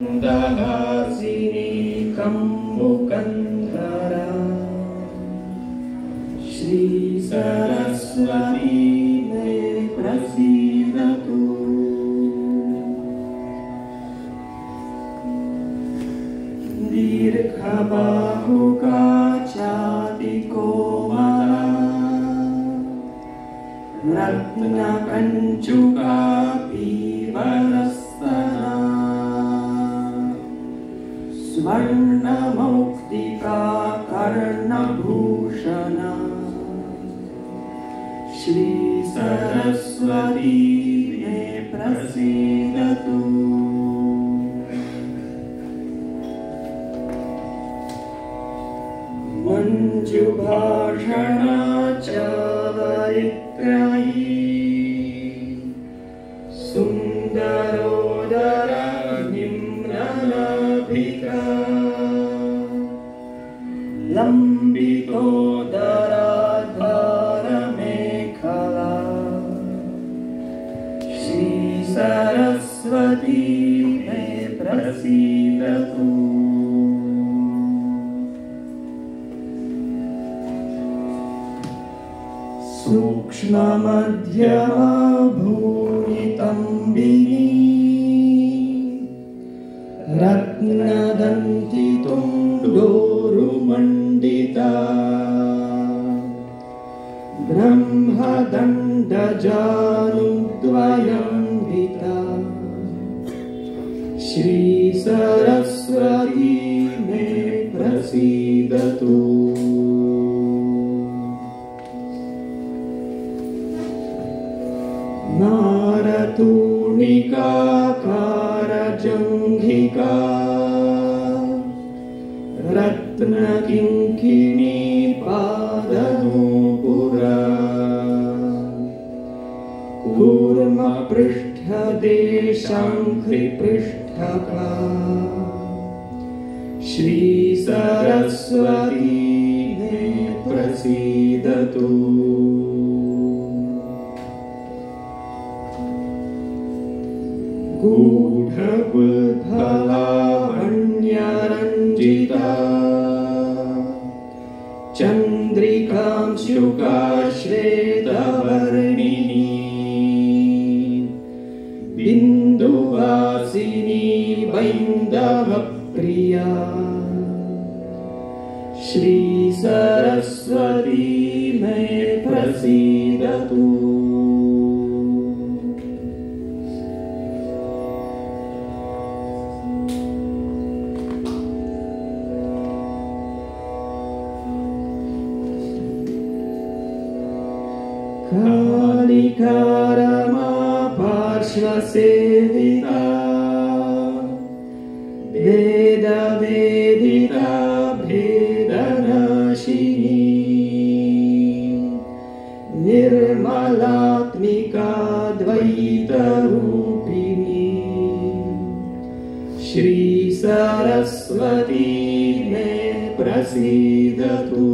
दहासिनी कम्बुकन्धरा श्रीसरस्वती मे प्रसीदतु। दीर्घबाहुकाचादिकोमला रत्नकञ्चुकापीवरस्तना कर्णभूषणा श्रीसरस्वती मे प्रसीदतु। मञ्जुभाषणा च लम्बितोदराधारमेखला श्रीसरस्वती मे प्रसीदतु सूक्ष्ममध्यमा भूमितम्बिनी रत्नदन्तितुण्डोरुमण्डिता श्रीसरस्वती प्रसीदतु। नारतूणिकाकारजङ्घिका रत्नकिङ्किणी पादनूपुरा कूर्मपृष्ठदेशाङ्घ्रिपृष्ठका श्रीसरस्वती मे प्रसीदतु गूढबुल्फलावण्यरञ्जिता चन्द्रिकांशुकाश्वेतवर्णिनी बिन्दुवासिनी वैन्दवप्रिया श्रीसरस्वती मे प्रसीदतु कालिकारमा श्रीसरस्वती मे प्रसीदतु।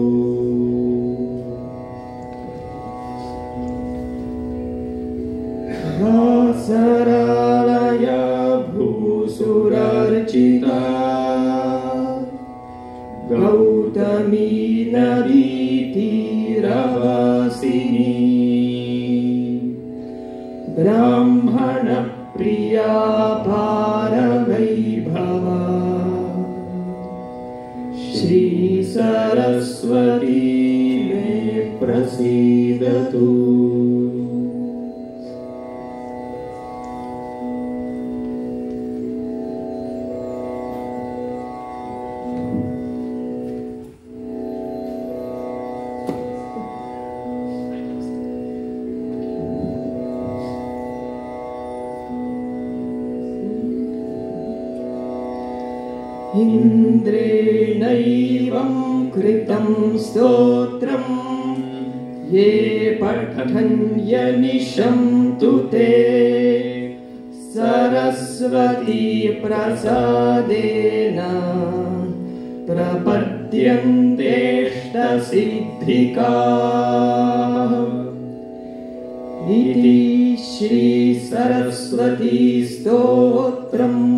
सरलया भूसुरर्चिता गौतमी नदीतीरवासिनी ब्राह्मणप्रिया भारवैभवा श्रीसरस्वती मे प्रसीदतु इन्द्रेणैवं कृतं स्तोत्रम् ये पठन्यनिशं तु ते। सरस्वती प्रसादेन प्रपद्यन्तेष्टसिद्धिका। इति श्रीसरस्वती स्तोत्रम्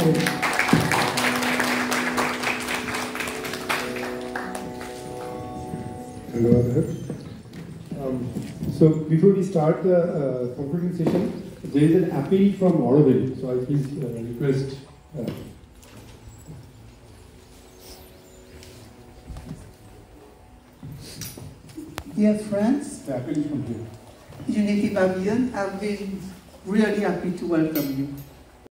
Um, so before we start the uh, concluding session, there is an appeal from Auroville. So I please uh, request. Uh, Dear friends, the appeal from here. Unity Pavilion, I've been really happy to welcome you.